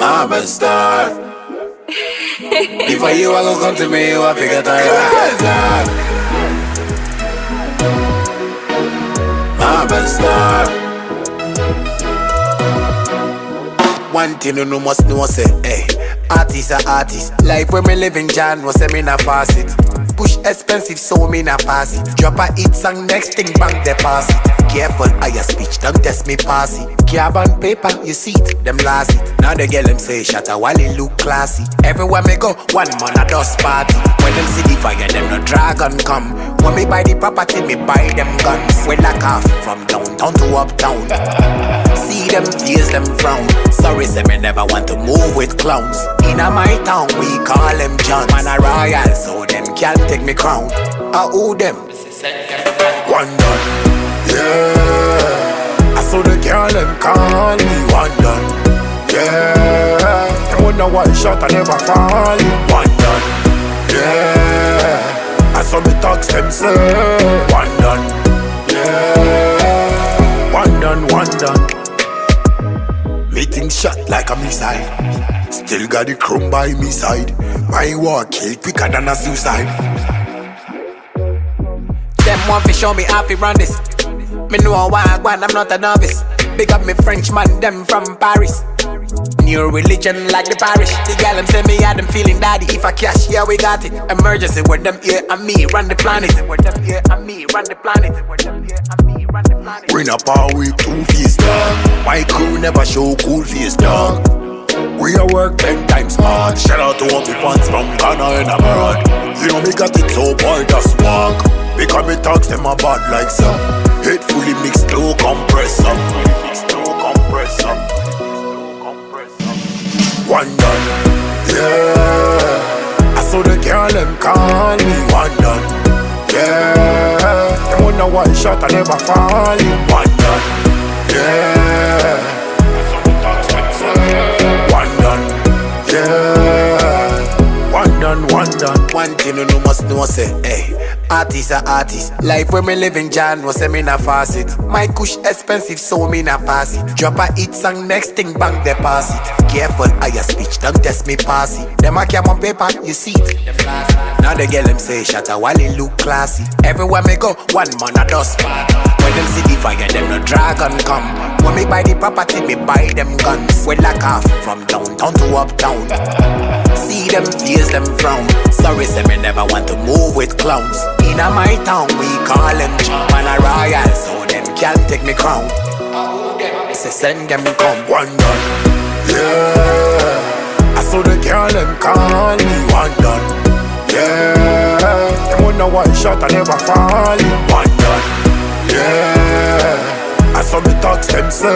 I'm a star. Before you, I go come to me, you I figure that right. I'm a star. One thing you know must know say, hey, artist are artist. Life where me living, John was me na pass it. Push expensive, so me na pass it. Drop a hit song, next thing bang deposit. Careful, I a speech, don't test me pass it. Carbon paper, you see it, them last it. Now the girl them say, Shatta Wale it look classy. Everywhere me go, one man a dust party. When them see the fire, them no dragon come. When me buy the property, me buy them guns. We lock off from downtown to uptown. See them face them frown. Sorry, say me never want to move with clowns. In a my town, we call them John. Man a royal, so them can't take me crown. I owe them. One Don, yeah. I saw the girl them call me one Don, yeah. Them wonder why shot I never fall. One Don. I saw me them say one Don, yeah. One Don, one Don. Meeting shot like a missile. Still got the chrome by me side. My war kill quicker than a suicide. Them want to show me how to run this. Me know why I want, I'm not a novice. Big up me French man, them from Paris. New religion like the parish. The gal them say me, I them feeling daddy. If I cash, yeah, we got it. Emergency with them here and me, run the planet. With them here and me, run the planet. With them here and me, run the planet. Bring up our way two face dog. My crew never show cool face dog. We a work ten times hard. Shout out to all the fans from Ghana and abroad. You know me got it so boy just walk. Because me talks them a bad like some. Head fully mixed low compressor. Them call me one Don, yeah. Them wonder why shot I never fall. One Don, yeah. One Don, yeah. One Don, one Don. One thing you know must know say, hey. Artist are artist. Life where me living, John was me na faucet. My kush expensive, so me na pass it. Drop a hit song, next thing bang deposit. Careful, I a speech, don't test me pass it. Them a cam on paper, you see it. Now the girl them say, Shatta Wale it look classy. Everywhere me go, one man a dust. When them see the fire, them no dragon come. When me buy the property, me buy them guns. We lock off from downtown to uptown. See them face them frown. Sorry, say me never want to move with clowns. In a my town, we call them man a royal, so them can't take me crown. Say send them come one Don, yeah. I saw the girl them call me one Don, yeah. Them wonder why shot I never fall. One Don, yeah. I saw me talks them say